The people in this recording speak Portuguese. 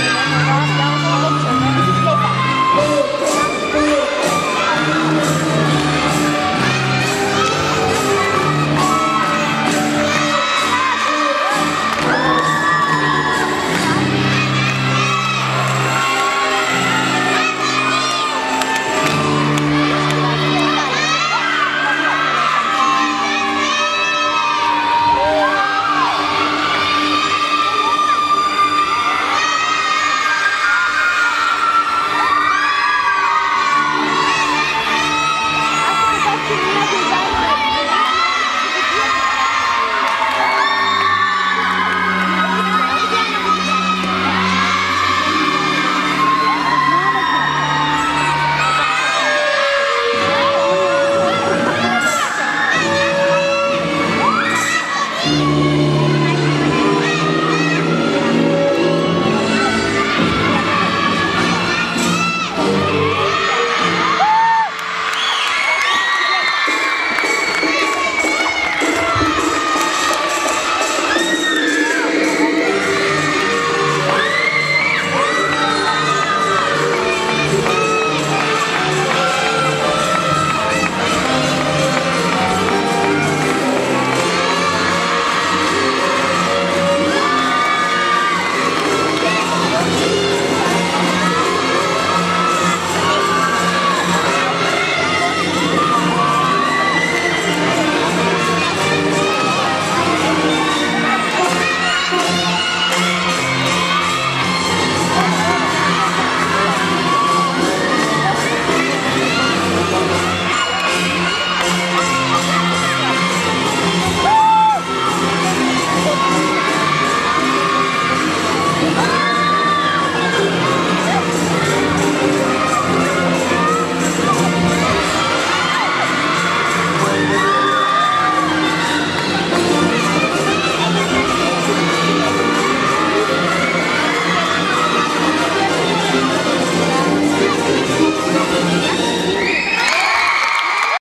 dele, né?